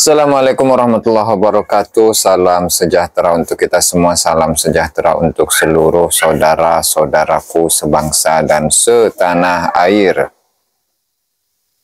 Assalamualaikum warahmatullahi wabarakatuh. Salam sejahtera untuk kita semua. Salam sejahtera untuk seluruh saudara-saudaraku sebangsa dan setanah air.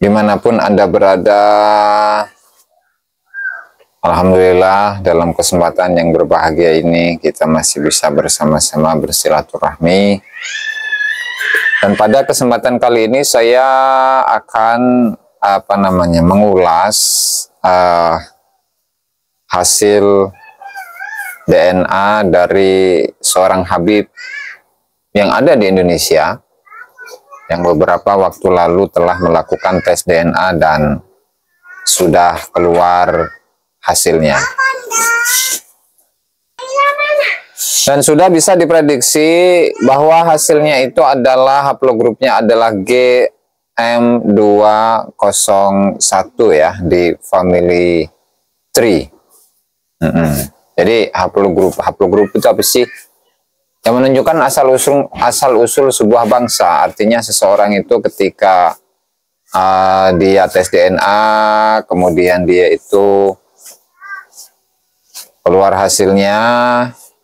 Di mana pun Anda berada, Alhamdulillah dalam kesempatan yang berbahagia ini kita masih bisa bersama-sama bersilaturahmi. Dan pada kesempatan kali ini saya akan apa namanya mengulas uh, hasil DNA dari seorang Habib yang ada di Indonesia yang beberapa waktu lalu telah melakukan tes DNA dan sudah keluar hasilnya. Dan sudah bisa diprediksi bahwa hasilnya itu adalah haplogrupnya adalah G M201 ya di family tree. Mm -hmm. Jadi haplogrup haplogrup itu apa sih? Yang menunjukkan asal usul asal usul sebuah bangsa. Artinya seseorang itu ketika uh, dia tes DNA, kemudian dia itu keluar hasilnya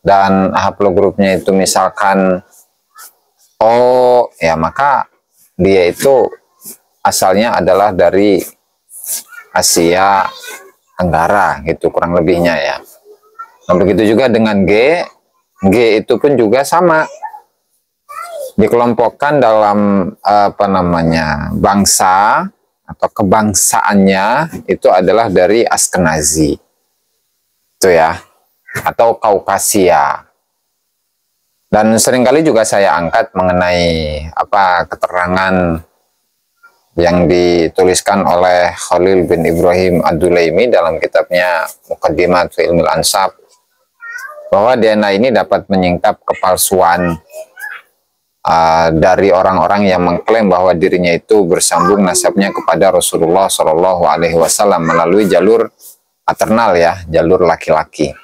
dan haplogrupnya itu misalkan oh ya maka dia itu asalnya adalah dari Asia Tenggara gitu kurang lebihnya ya. Nah begitu juga dengan G, G itu pun juga sama. Dikelompokkan dalam apa namanya bangsa atau kebangsaannya itu adalah dari Askenazi. Itu ya atau Kaukasia. Dan sering kali juga saya angkat mengenai apa keterangan yang dituliskan oleh Khalil bin Ibrahim Ad-Dulaimi dalam kitabnya Muqaddimat fi Ansab bahwa DNA ini dapat menyingkap kepalsuan uh, dari orang-orang yang mengklaim bahwa dirinya itu bersambung nasabnya kepada Rasulullah Shallallahu Alaihi Wasallam melalui jalur maternal ya, jalur laki-laki.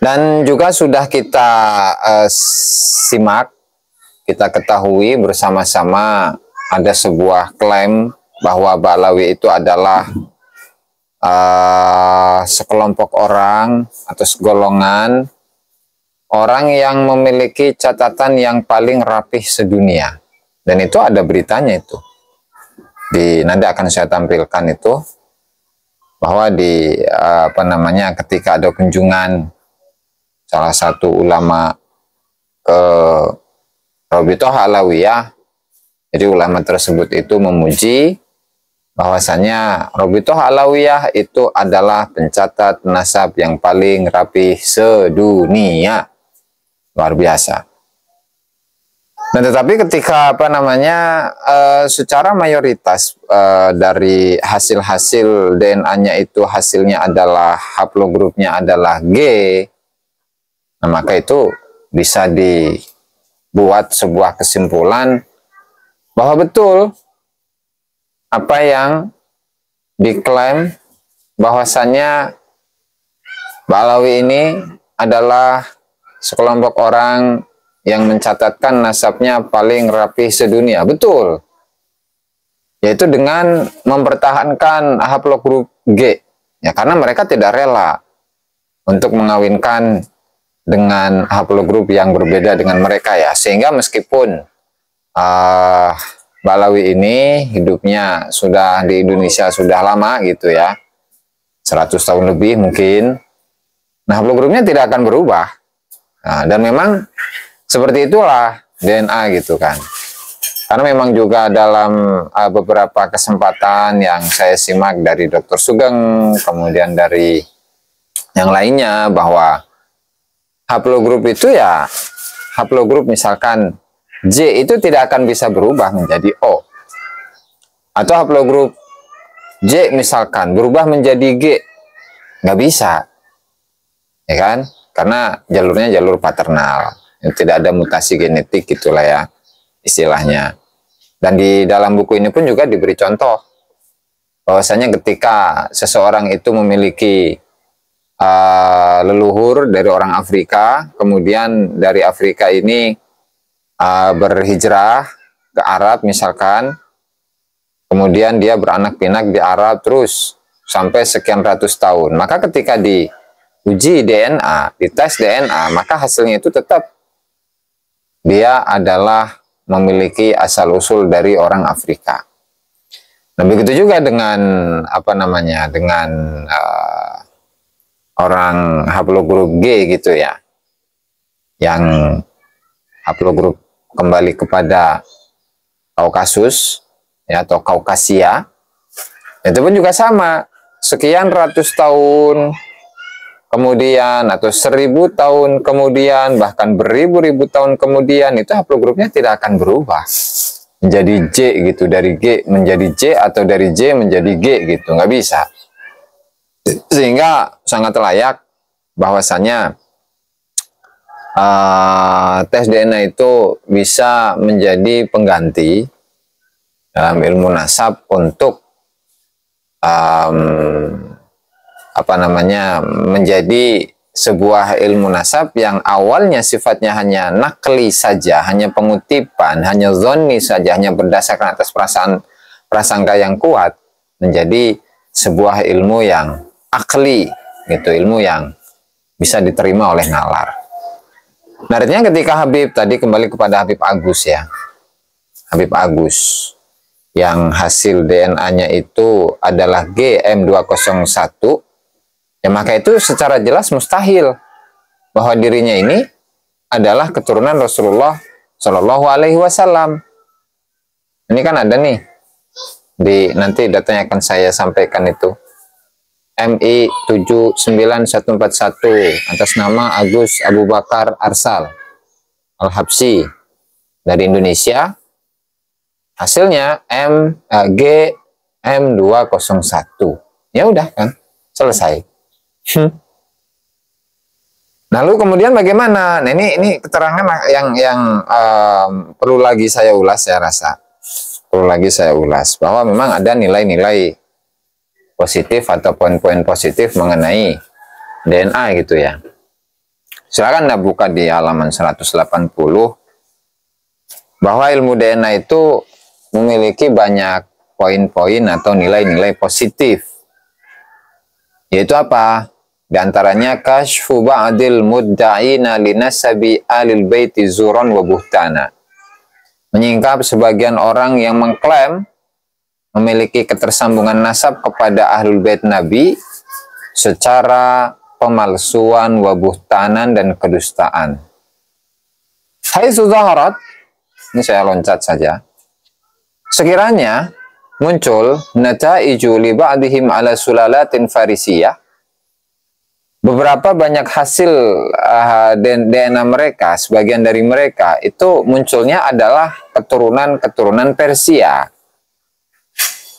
Dan juga sudah kita uh, simak, kita ketahui bersama-sama ada sebuah klaim bahwa Balawi itu adalah uh, sekelompok orang atau segolongan orang yang memiliki catatan yang paling rapih sedunia. Dan itu ada beritanya itu. Di nanti akan saya tampilkan itu bahwa di uh, apa namanya ketika ada kunjungan salah satu ulama ke Robitoh Alawiyah jadi ulama tersebut itu memuji bahwasanya Robitoh Alawiyah itu adalah pencatat nasab yang paling rapi sedunia. Luar biasa. Nah, tetapi ketika apa namanya uh, secara mayoritas uh, dari hasil-hasil DNA-nya itu hasilnya adalah haplogrupnya adalah G, nah maka itu bisa dibuat sebuah kesimpulan bahwa betul apa yang diklaim bahwasannya Balawi ini adalah sekelompok orang yang mencatatkan nasabnya paling rapi sedunia. Betul. Yaitu dengan mempertahankan haplogrup G. Ya, karena mereka tidak rela untuk mengawinkan dengan haplogrup yang berbeda dengan mereka ya. Sehingga meskipun uh, Balawi ini hidupnya sudah di Indonesia sudah lama gitu ya. 100 tahun lebih mungkin. Nah grupnya tidak akan berubah. Nah, dan memang seperti itulah DNA gitu kan. Karena memang juga dalam uh, beberapa kesempatan yang saya simak dari Dr. Sugeng kemudian dari yang lainnya bahwa haplogrup itu ya haplogrup misalkan J itu tidak akan bisa berubah menjadi O. Atau haplogrup J misalkan berubah menjadi G. Nggak bisa. Ya kan? Karena jalurnya jalur paternal. Tidak ada mutasi genetik gitulah ya istilahnya. Dan di dalam buku ini pun juga diberi contoh bahwasanya ketika seseorang itu memiliki uh, leluhur dari orang Afrika, kemudian dari Afrika ini uh, berhijrah ke Arab misalkan, kemudian dia beranak pinak di Arab terus sampai sekian ratus tahun. Maka ketika diuji DNA, dites DNA, maka hasilnya itu tetap dia adalah memiliki asal-usul dari orang Afrika. Nah, begitu juga dengan apa namanya? dengan uh, orang haplogrup G gitu ya. Yang haplogrup kembali kepada Kaukasus ya atau Kaukasia. Itu pun juga sama. Sekian ratus tahun kemudian atau seribu tahun kemudian bahkan beribu-ribu tahun kemudian itu haplogrupnya tidak akan berubah. Menjadi J gitu dari G menjadi J atau dari J menjadi G gitu. Nggak bisa. Sehingga sangat layak bahwasanya uh, tes DNA itu bisa menjadi pengganti dalam ilmu nasab untuk um, apa namanya menjadi sebuah ilmu nasab yang awalnya sifatnya hanya nakli saja, hanya pengutipan, hanya zoni saja, hanya berdasarkan atas perasaan prasangka yang kuat menjadi sebuah ilmu yang akli gitu, ilmu yang bisa diterima oleh nalar. Artinya ketika Habib tadi kembali kepada Habib Agus ya. Habib Agus yang hasil DNA-nya itu adalah GM201 ya maka itu secara jelas mustahil bahwa dirinya ini adalah keturunan Rasulullah Shallallahu Alaihi Wasallam. Ini kan ada nih di nanti datanya akan saya sampaikan itu MI 79141 atas nama Agus Abu Bakar Arsal Al-Habsi dari Indonesia. Hasilnya M uh, G M201. Ya udah kan, selesai. Hmm. Lalu kemudian bagaimana? Nah ini ini keterangan yang yang um, perlu lagi saya ulas saya rasa. Perlu lagi saya ulas bahwa memang ada nilai-nilai positif atau poin-poin positif mengenai DNA gitu ya. Silakan Anda buka di halaman 180 bahwa ilmu DNA itu memiliki banyak poin-poin atau nilai-nilai positif. Yaitu apa? Di antaranya kashfu ba'dil mudda'ina linasabi alil baiti zuran wa buhtana. Menyingkap sebagian orang yang mengklaim memiliki ketersambungan nasab kepada ahlul bait Nabi secara pemalsuan, wabuhtanan, dan kedustaan. Hai Zaharat, ini saya loncat saja. Sekiranya muncul nata'iju li ba'dihim ala sulalatin farisiyah, beberapa banyak hasil uh, DNA mereka, sebagian dari mereka itu munculnya adalah keturunan-keturunan Persia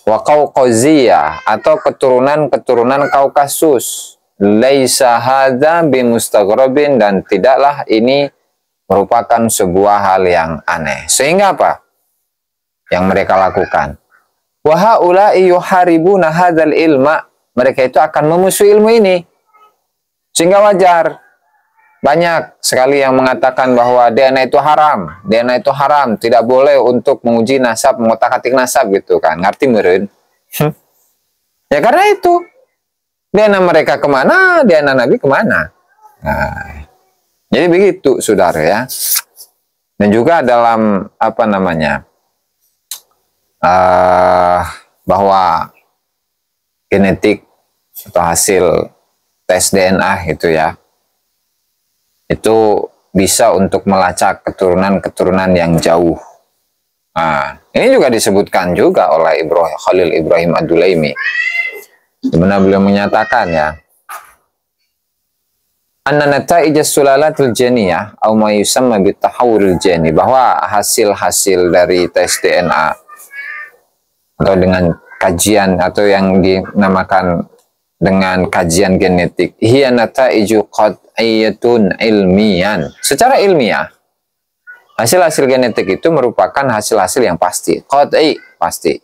wa Kaukasia atau keturunan-keturunan Kaukasus laisa hadza bimustaghrabin dan tidaklah ini merupakan sebuah hal yang aneh. Sehingga apa? Yang mereka lakukan. Wa haula'i yuharibuna hadzal ilma. Mereka itu akan memusuhi ilmu ini. Sehingga wajar banyak sekali yang mengatakan bahwa DNA itu haram. DNA itu haram, tidak boleh untuk menguji nasab, mengotak-atik nasab gitu kan. Ngerti meren? Hmm. Ya karena itu. DNA mereka ke mana, DNA Nabi ke mana. Nah, jadi begitu saudara ya. Dan juga dalam apa namanya, uh, bahwa genetik atau hasil tes DNA itu ya, itu bisa untuk melacak keturunan-keturunan yang jauh. Nah, ini juga disebutkan juga oleh Ibrahim, Khalil Ibrahim Adulaimi. Sebenarnya beliau menyatakan ya, anna nata'ij sulalatil janiyah atau ma yusamma bitahawuril bahwa hasil-hasil dari tes DNA atau dengan kajian atau yang dinamakan dengan kajian genetik hiya nata'iju qat'iyatun ilmiyan. Secara ilmiah hasil-hasil genetik itu merupakan hasil-hasil yang pasti. Qat'i pasti.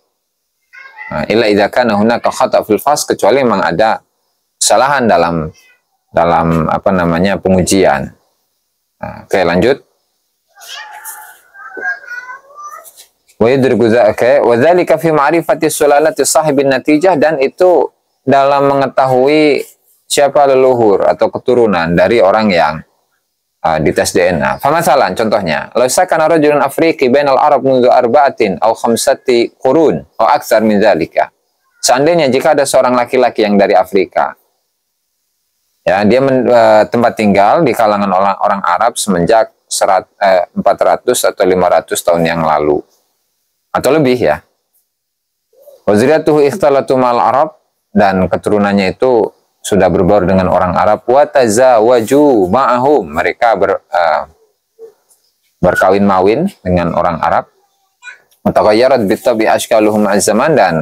Nah, illa idza kana hunaka khata' fil fas kecuali memang ada kesalahan dalam dalam apa namanya pengujian. Nah, oke lanjut. Wa yudriku wa dzalika fi ma'rifati sulalati sahibin natijah dan itu dalam mengetahui siapa leluhur atau keturunan dari orang yang uh, dites DNA. Famasalan contohnya, law sakana rajulun afriqi bainal arab mundu arba'atin aw khamsati qurun aw aksar min zalika. Seandainya jika ada seorang laki-laki yang dari Afrika, ya dia men, uh, tempat tinggal di kalangan orang, orang Arab semenjak serat, eh, 400 atau 500 tahun yang lalu atau lebih ya. Waziratuhu ikhtalatu mal Arab dan keturunannya itu sudah berbaur dengan orang Arab wa tazawaju ma'ahum. Mereka ber, uh, berkawin mawin dengan orang Arab. Mutagayyarat bitabi ashkaluhum zaman dan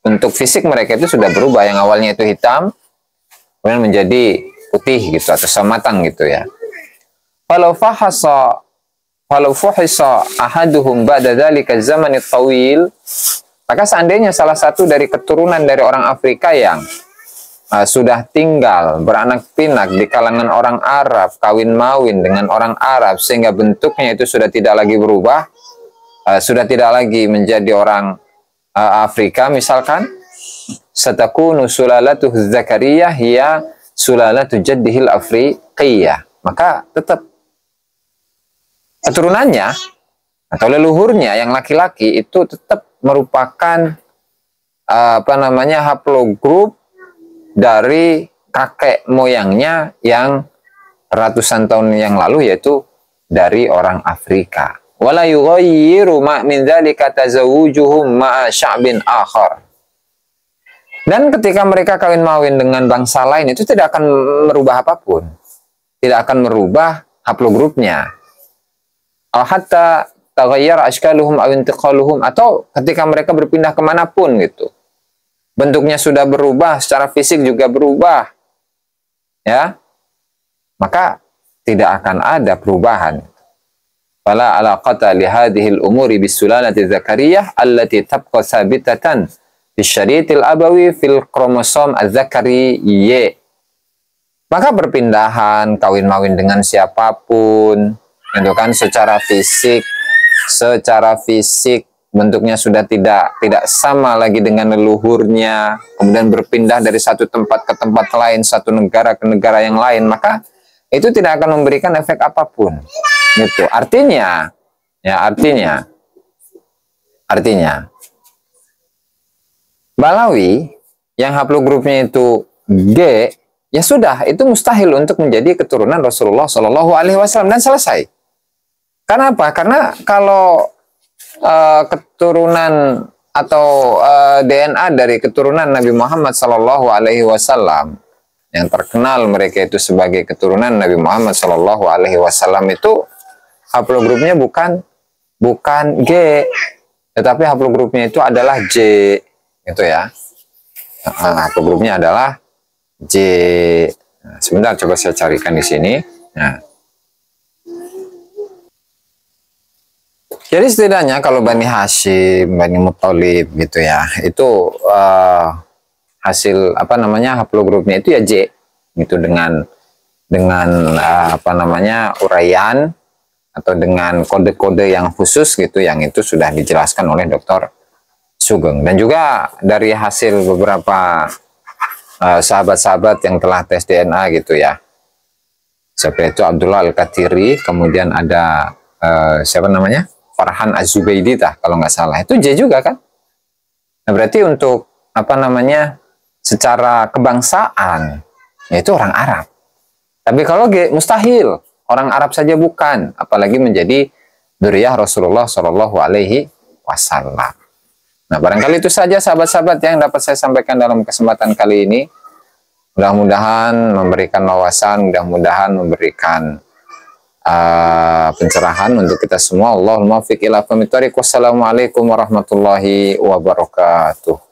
untuk fisik mereka itu sudah berubah. Yang awalnya itu hitam kemudian menjadi putih gitu atau sematang gitu ya. Falau fahasa falau fuhisa ahaduhum ba'da dzalika zaman tawil maka seandainya salah satu dari keturunan dari orang Afrika yang uh, sudah tinggal beranak pinak di kalangan orang Arab, kawin mawin dengan orang Arab sehingga bentuknya itu sudah tidak lagi berubah, uh, sudah tidak lagi menjadi orang uh, Afrika misalkan, satakunu sulalatu Zakariyah hiya sulalatu jaddihil Afriqiyah. Maka tetap keturunannya atau leluhurnya yang laki-laki itu tetap merupakan apa namanya haplogrup dari kakek moyangnya yang ratusan tahun yang lalu yaitu dari orang Afrika. Wala yughayyiru ma min dzalika tazawujuhum ma'a sya'bin akhar. Dan ketika mereka kawin mawin dengan bangsa lain itu tidak akan merubah apa pun. Tidak akan merubah haplogrupnya. Al hatta taghayyara ashkaluhum aw intiqaluhum atau ketika mereka berpindah ke mana pun gitu bentuknya sudah berubah, secara fisik juga berubah, ya, maka tidak akan ada perubahan. Fala alaqata li hadhihi al-umuri bisulalati dzakariyah allati tabqa sabitatan fi syaritil abawi fil kromosom az-zakari Y. Maka perpindahan, kawin mawin dengan siapa pun, itu kan secara fisik, secara fisik bentuknya sudah tidak tidak sama lagi dengan leluhurnya, kemudian berpindah dari satu tempat ke tempat lain, satu negara ke negara yang lain, maka itu tidak akan memberikan efek apa pun. Gitu. Artinya, ya artinya, artinya, Balawi yang haplogrupnya itu G, ya sudah, itu mustahil untuk menjadi keturunan Rasulullah Shallallahu Alaihi Wasallam dan selesai. Kenapa? Karena kalau uh, keturunan atau uh, eh, DNA dari keturunan Nabi Muhammad Sallallahu Alaihi Wasallam. Yang terkenal mereka itu sebagai keturunan Nabi Muhammad Sallallahu Alaihi Wasallam itu haplogrupnya bukan bukan G tetapi haplogrupnya itu adalah J itu ya. Uh, haplogrupnya adalah J. Nah, sebentar coba saya carikan di sini. Nah Jadi setidaknya kalau Bani Hashim, Bani Muthalib gitu ya, itu uh, hasil apa namanya haplogrupnya itu ya J gitu dengan dengan uh, apa namanya uraian atau dengan kode-kode yang khusus gitu yang itu sudah dijelaskan oleh Dr. Sugeng dan juga dari hasil beberapa eh, sahabat-sahabat uh, yang telah tes DNA gitu ya seperti itu Abdullah Al-Katiri kemudian ada uh, siapa namanya Farhan Az-Zubaidi kalau nggak salah. Itu J juga kan? Nah, berarti untuk apa namanya? secara kebangsaan yaitu orang Arab. Tapi kalau G mustahil, orang Arab saja bukan, apalagi menjadi duriyah Rasulullah Shallallahu alaihi wasallam. Nah, barangkali itu saja sahabat-sahabat yang dapat saya sampaikan dalam kesempatan kali ini. Mudah-mudahan memberikan wawasan, mudah-mudahan memberikan uh, pencerahan untuk kita semua. Allahumma fiq ila Wassalamualaikum warahmatullahi wabarakatuh.